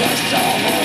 Cause all